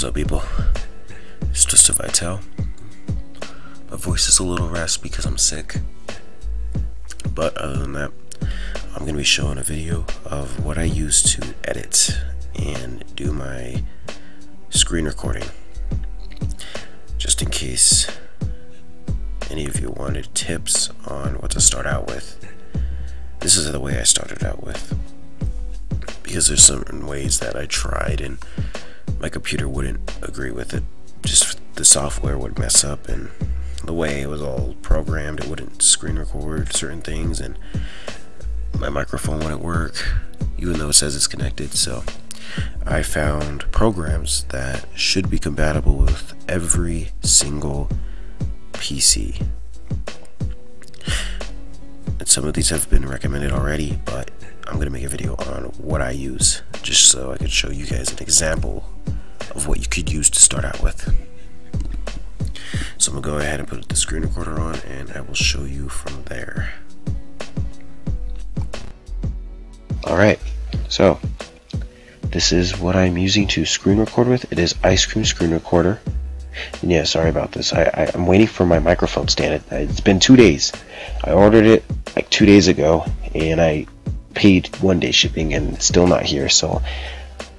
What's up, people? It's Twister Vital. My voice is a little raspy because I'm sick. But other than that, I'm going to be showing a video of what I use to edit and do my screen recording. Just in case any of you wanted tips on what to start out with. This is the way I started out with. Because there's certain ways that I tried and my computer wouldn't agree with it. Just the software would mess up and the way it was all programmed, it wouldn't screen record certain things and my microphone wouldn't work even though it says it's connected. So I found programs that should be compatible with every single PC. And some of these have been recommended already, but I'm to make a video on what I use just so I could show you guys an example of what you could use to start out with. So I'm to go ahead and put the screen recorder on and I will show you from there. Alright, so this is what I'm using to screen record with. It is Ice Cream Screen Recorder. And yeah, sorry about this. I, I, am waiting for my microphone stand. It, it's been two days. I ordered it like two days ago and I paid one day shipping and still not here. So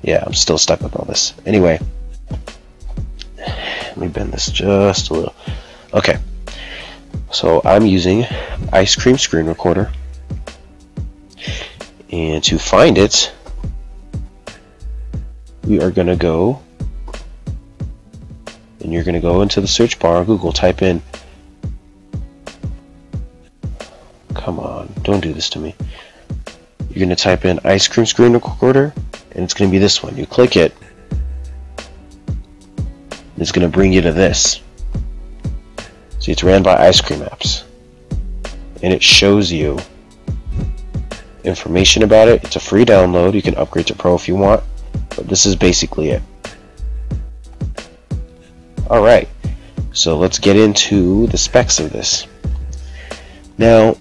yeah, I'm still stuck with all this. Anyway, let me bend this just a little. Okay, so I'm using Ice Cream Screen Recorder. And to find it, we are going to go, and you're going to go into the search bar on Google, type in, come on, don't do this to me. You're going to type in Ice Cream Screen Recorder, and it's going to be this one. You click it, it's going to bring you to this. See, it's ran by Ice Cream Apps, and it shows you information about it. It's a free download. You can upgrade to Pro if you want, but this is basically it. Alright, so let's get into the specs of this. Now,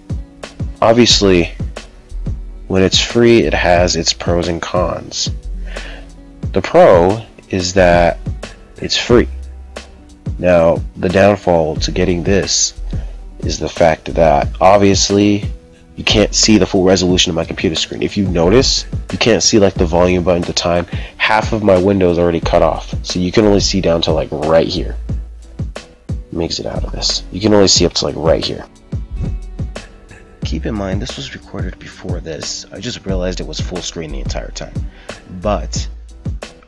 obviously, when it's free, it has its pros and cons. The pro is that it's free. Now, the downfall to getting this is the fact that obviously you can't see the full resolution of my computer screen. If you notice, you can't see like the volume button the time. Half of my window is already cut off, so you can only see down to like right here. Makes it out of this. You can only see up to like right here. Keep in mind, this was recorded before this. I just realized it was full screen the entire time. But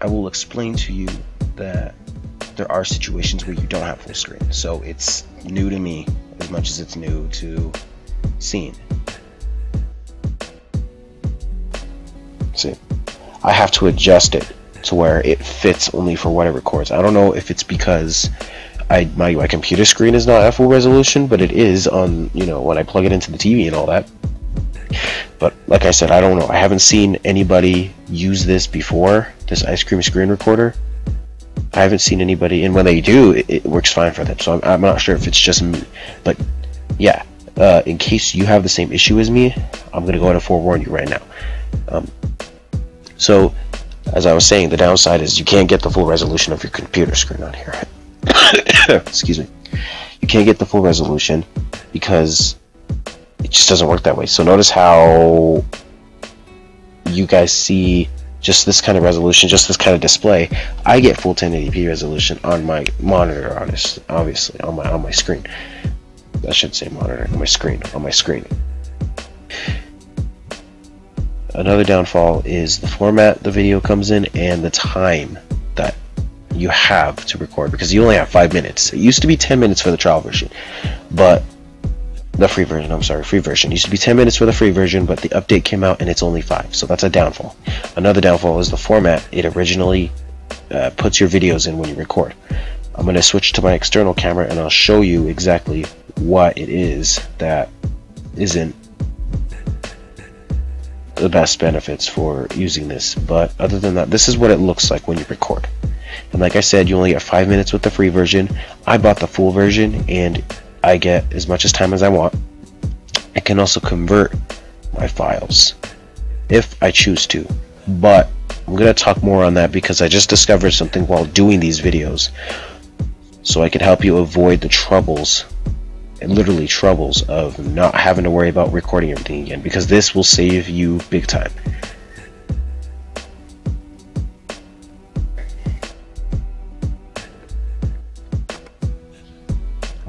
I will explain to you that there are situations where you don't have full screen. So it's new to me as much as it's new to seeing. See, I have to adjust it to where it fits only for what it records. I don't know if it's because I my, my computer screen is not at full resolution, but it is on you know when I plug it into the TV and all that. But like I said, I don't know. I haven't seen anybody use this before. This ice cream screen recorder. I haven't seen anybody, and when they do, it, it works fine for them. So I'm, I'm, not sure if it's just me, but yeah. Uh, in case you have the same issue as me, I'm gonna go ahead and forewarn you right now. Um, so, as I was saying, the downside is you can't get the full resolution of your computer screen on here. excuse me, you can't get the full resolution because it just doesn't work that way. So notice how you guys see just this kind of resolution, just this kind of display. I get full 1080p resolution on my monitor, honest, obviously on my on my screen. I should say monitor on my screen on my screen. Another downfall is the format the video comes in and the time that you have to record because you only have five minutes. It used to be 10 minutes for the trial version, but the free version, I'm sorry, free version. It used to be 10 minutes for the free version, but the update came out and it's only five. So that's a downfall. Another downfall is the format it originally uh, puts your videos in when you record. I'm going to switch to my external camera and I'll show you exactly what it is that isn't the best benefits for using this. But other than that, this is what it looks like when you record. And like I said, you only get 5 minutes with the free version. I bought the full version and I get as much as time as I want. I can also convert my files if I choose to. But I'm going to talk more on that because I just discovered something while doing these videos. So I can help you avoid the troubles, and literally troubles, of not having to worry about recording everything again. Because this will save you big time.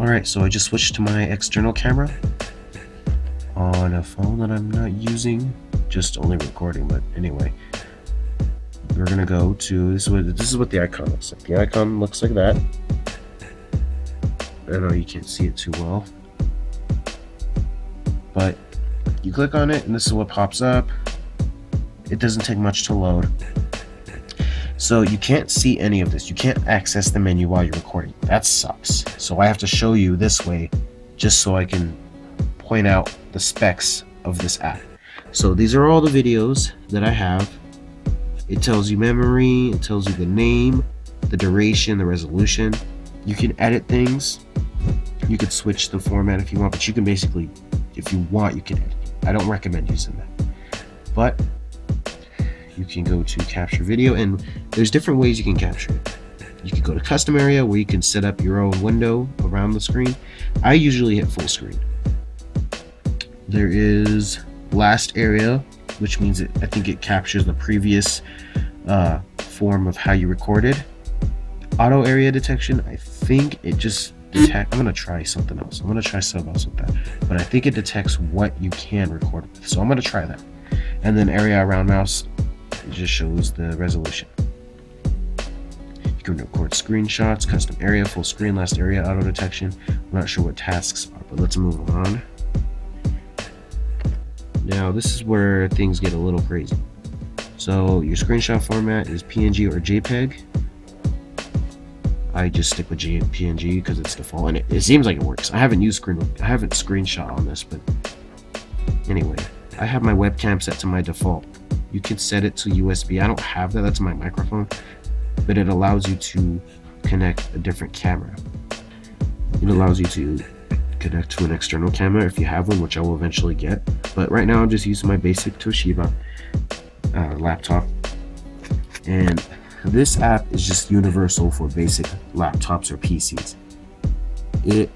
Alright, so I just switched to my external camera on a phone that I'm not using, just only recording, but anyway. We're gonna go to this is what this is what the icon looks like. The icon looks like that. I know you can't see it too well. But you click on it and this is what pops up. It doesn't take much to load. So you can't see any of this. You can't access the menu while you're recording. That sucks. So I have to show you this way just so I can point out the specs of this app. So these are all the videos that I have. It tells you memory, it tells you the name, the duration, the resolution. You can edit things. You could switch the format if you want, but you can basically, if you want, you can edit. I don't recommend using that. But you can go to capture video and there's different ways you can capture it. You can go to custom area where you can set up your own window around the screen. I usually hit full screen. There is last area, which means it, I think it captures the previous uh, form of how you recorded. Auto area detection, I think it just detect. I'm gonna try something else. I'm gonna try something else with that, but I think it detects what you can record with. So I'm gonna try that. And then area around mouse, it just shows the resolution. You can record screenshots, custom area, full screen, last area, auto detection. I'm not sure what tasks are, but let's move on. Now this is where things get a little crazy. So your screenshot format is PNG or JPEG. I just stick with PNG because it's default and it, it seems like it works. I haven't used screen I haven't screenshot on this, but anyway, I have my webcam set to my default. You can set it to USB. I don't have that, that's my microphone, but it allows you to connect a different camera. It allows you to connect to an external camera if you have one, which I will eventually get. But right now I'm just using my basic Toshiba uh, laptop. And this app is just universal for basic laptops or PCs. It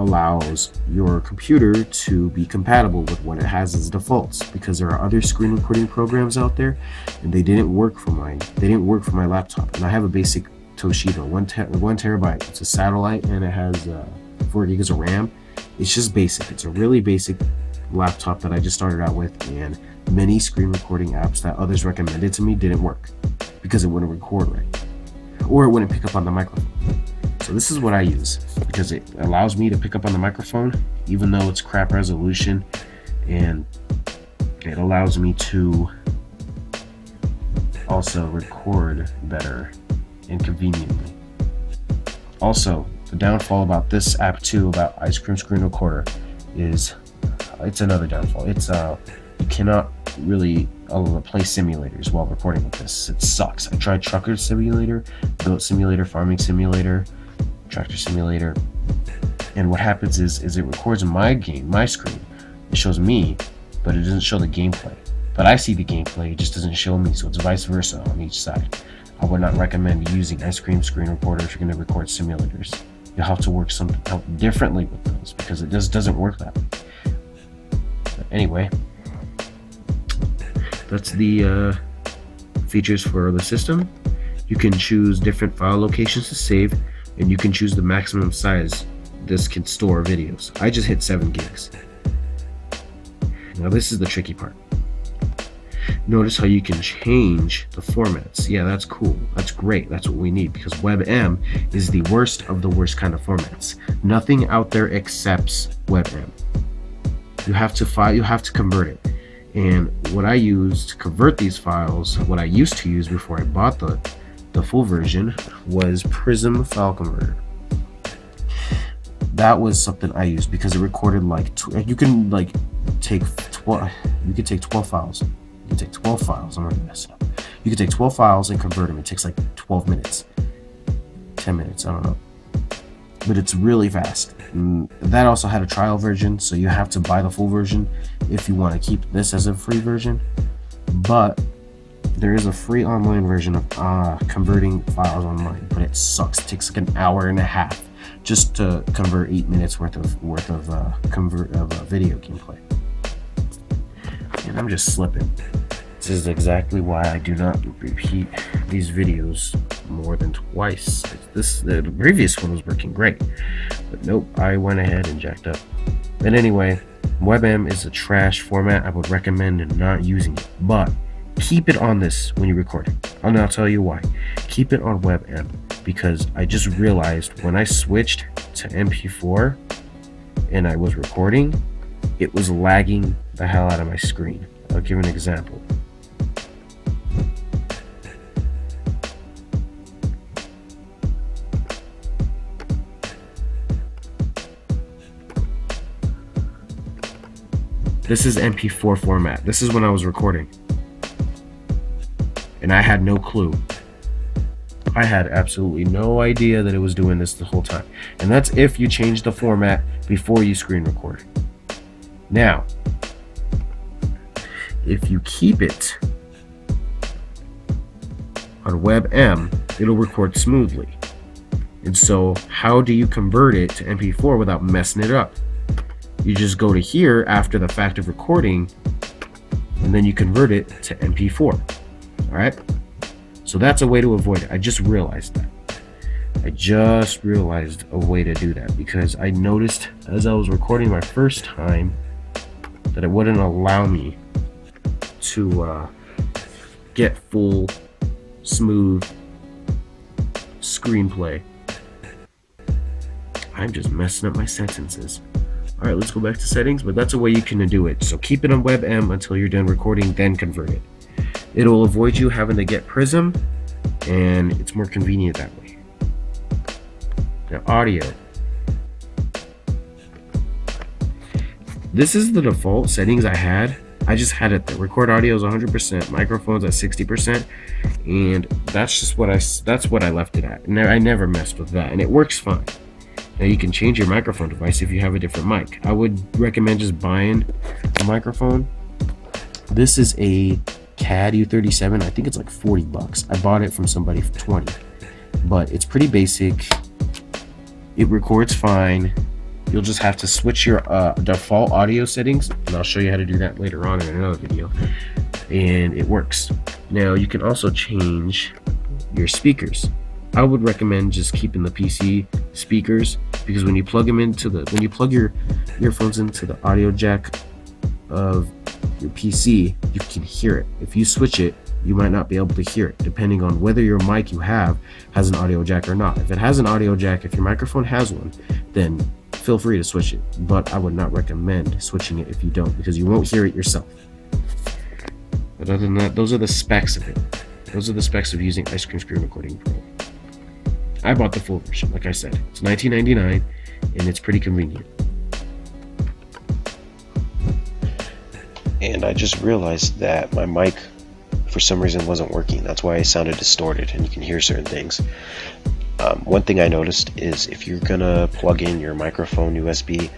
allows your computer to be compatible with what it has as defaults because there are other screen recording programs out there and they didn't work for mine. They didn't work for my laptop. And I have a basic Toshiba, one, ter one terabyte. It's a satellite and it has uh, 4 gigs of RAM. It's just basic. It's a really basic laptop that I just started out with and many screen recording apps that others recommended to me didn't work because it wouldn't record right or it wouldn't pick up on the microphone. So this is what I use because it allows me to pick up on the microphone even though it's crap resolution and it allows me to also record better and conveniently. Also, the downfall about this app too about Ice Cream Screen Recorder is it's another downfall. It's uh you cannot really uh, play simulators while recording with this. It sucks. I tried Trucker Simulator, Goat Simulator, Farming Simulator, Tractor Simulator, and what happens is is it records my game, my screen. It shows me, but it doesn't show the gameplay. But I see the gameplay, it just doesn't show me, so it's vice versa on each side. I would not recommend using Ice Cream Screen Recorder if you're going to record simulators. You'll have to work out differently with those because it just doesn't work that way. But anyway, that's the uh, features for the system. You can choose different file locations to save, and you can choose the maximum size this can store videos. I just hit 7 gigs. Now this is the tricky part. Notice how you can change the formats. Yeah, that's cool. That's great. That's what we need because WebM is the worst of the worst kind of formats. Nothing out there accepts WebM. You have to file, you have to convert it. And what I use to convert these files, what I used to use before I bought the, the full version was Prism File Converter. That was something I used because it recorded like, you can like take 12, you can take 12 files you can take 12 files. I'm gonna mess up. You can take 12 files and convert them. It takes like 12 minutes, 10 minutes. I don't know, but it's really fast. And that also had a trial version, so you have to buy the full version if you want to keep this as a free version. But there is a free online version of uh, converting files online, but it sucks. It takes like an hour and a half just to convert eight minutes worth of worth of uh, convert of uh, video gameplay. And I'm just slipping. This is exactly why I do not repeat these videos more than twice. This the previous one was working great, but nope, I went ahead and jacked up. But anyway, WebM is a trash format. I would recommend not using it, but keep it on this when you record it. And I'll tell you why. Keep it on WebM because I just realized when I switched to MP4 and I was recording, it was lagging the hell out of my screen. I'll give an example. This is MP4 format. This is when I was recording. And I had no clue. I had absolutely no idea that it was doing this the whole time. And that's if you change the format before you screen record. Now, if you keep it on WebM, it'll record smoothly. And so, how do you convert it to MP4 without messing it up? You just go to here after the fact of recording, and then you convert it to MP4. All right. So that's a way to avoid it. I just realized that. I just realized a way to do that because I noticed as I was recording my first time that it wouldn't allow me to uh, get full, smooth screenplay. I'm just messing up my sentences. All right, let's go back to settings, but that's a way you can do it. So keep it on WebM until you're done recording, then convert it. It'll avoid you having to get Prism, and it's more convenient that way. Now, audio. This is the default settings I had. I just had it there. Record audio is 100%, microphones at 60%, and that's just what I that's what I left it at. And I never messed with that, and it works fine. Now you can change your microphone device if you have a different mic. I would recommend just buying a microphone. This is a CAD U37. I think it's like 40 bucks. I bought it from somebody for 20. But it's pretty basic. It records fine. You'll just have to switch your uh, default audio settings, and I'll show you how to do that later on in another video. And it works. Now you can also change your speakers. I would recommend just keeping the PC speakers because when you plug them into the when you plug your earphones into the audio jack of your PC, you can hear it. If you switch it, you might not be able to hear it depending on whether your mic you have has an audio jack or not. If it has an audio jack, if your microphone has one, then feel free to switch it. But I would not recommend switching it if you don't because you won't hear it yourself. But other than that, those are the specs of it. Those are the specs of using Ice Cream Screen Recording Pro. I bought the full version, like I said. It's 19.99 and it's pretty convenient. And I just realized that my mic for some reason wasn't working. That's why it sounded distorted and you can hear certain things. Um, one thing I noticed is if you're gonna plug in your microphone USB,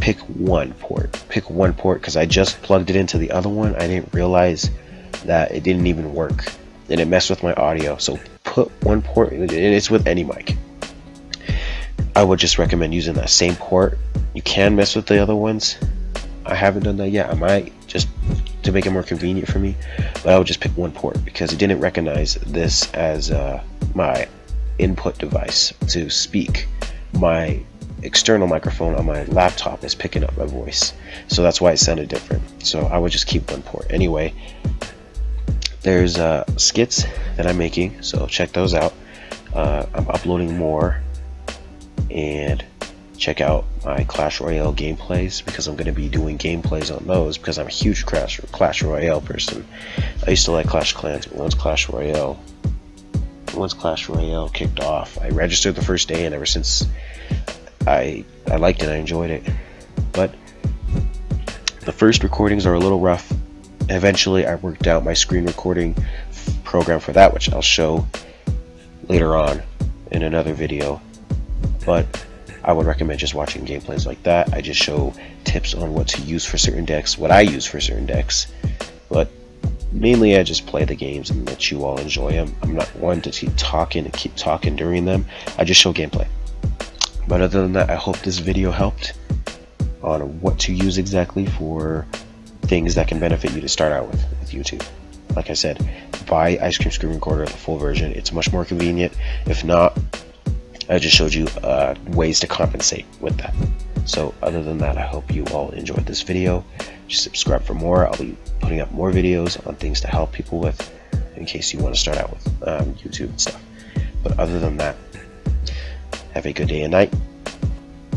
pick one port. Pick one port because I just plugged it into the other one. I didn't realize that it didn't even work and it messed with my audio. So put one port, and it's with any mic. I would just recommend using that same port. You can mess with the other ones. I haven't done that yet. I might just to make it more convenient for me, but I would just pick one port because it didn't recognize this as uh, my input device to speak. My external microphone on my laptop is picking up my voice, so that's why it sounded different. So I would just keep one port. Anyway, there's uh, skits that I'm making, so check those out. Uh, I'm uploading more, and check out my Clash Royale gameplays because I'm going to be doing gameplays on those because I'm a huge Clash Clash Royale person. I used to like Clash Clans, but once Clash Royale once Clash Royale kicked off, I registered the first day, and ever since I I liked it, I enjoyed it. But the first recordings are a little rough eventually I worked out my screen recording program for that, which I'll show later on in another video. But I would recommend just watching gameplays like that. I just show tips on what to use for certain decks, what I use for certain decks. But mainly I just play the games and let you all enjoy them. I'm not one to keep talking and keep talking during them. I just show gameplay. But other than that, I hope this video helped on what to use exactly for things that can benefit you to start out with with YouTube. Like I said, buy Ice Cream Screen Recorder, the full version. It's much more convenient. If not, I just showed you uh, ways to compensate with that. So other than that, I hope you all enjoyed this video. Just subscribe for more. I'll be putting up more videos on things to help people with in case you want to start out with um, YouTube and stuff. But other than that, have a good day and night.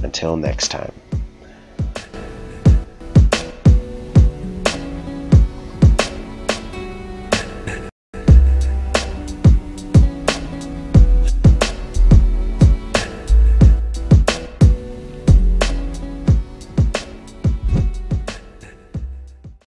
Until next time.